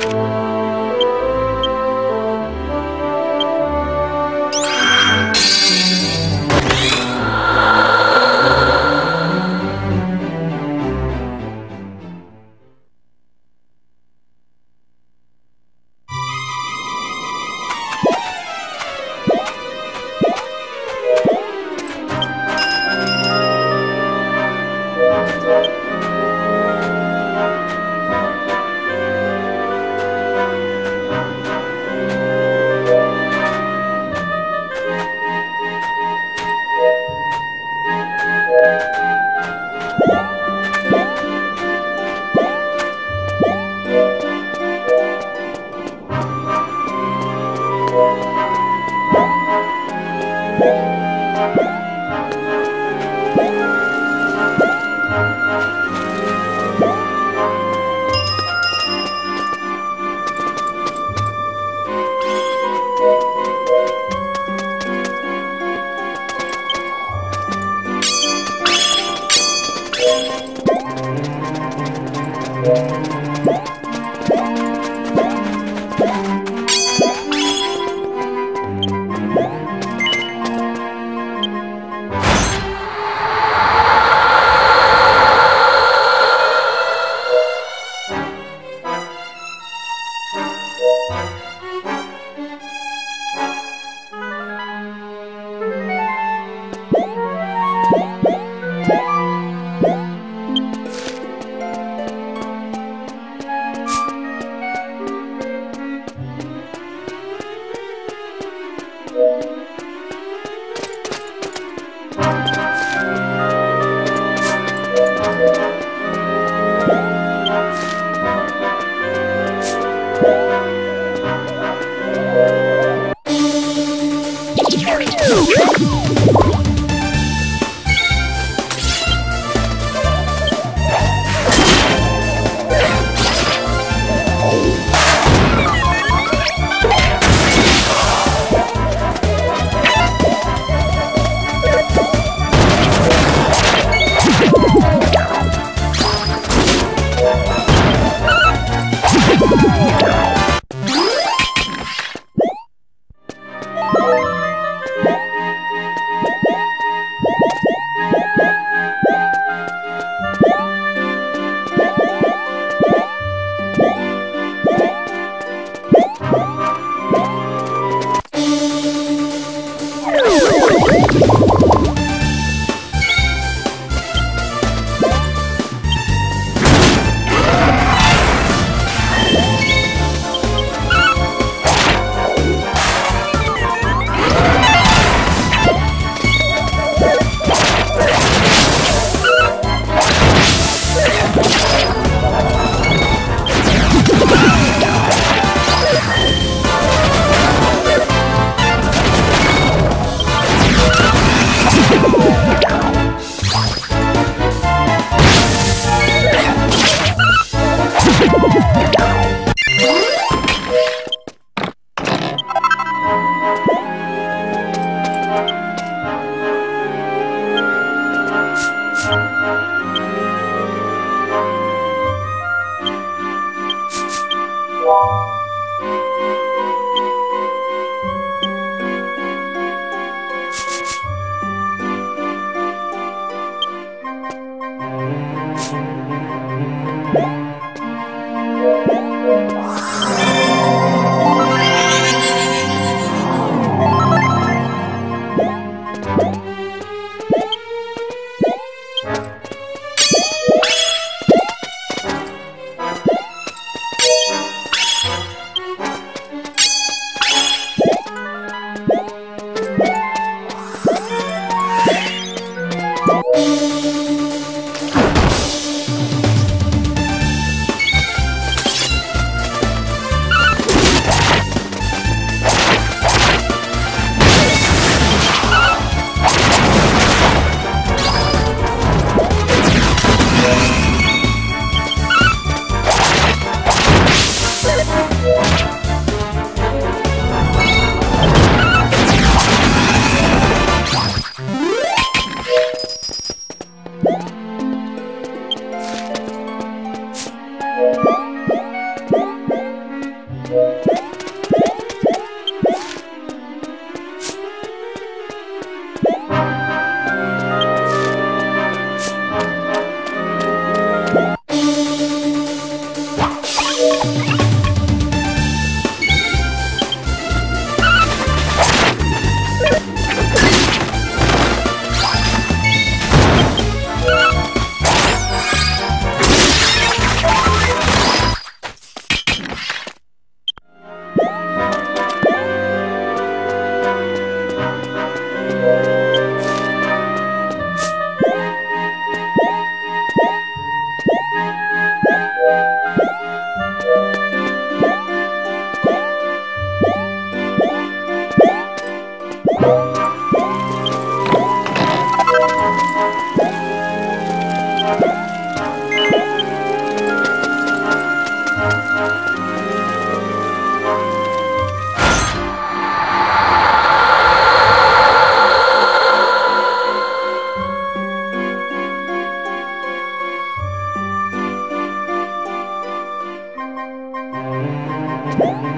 Bye. 어?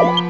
Oh.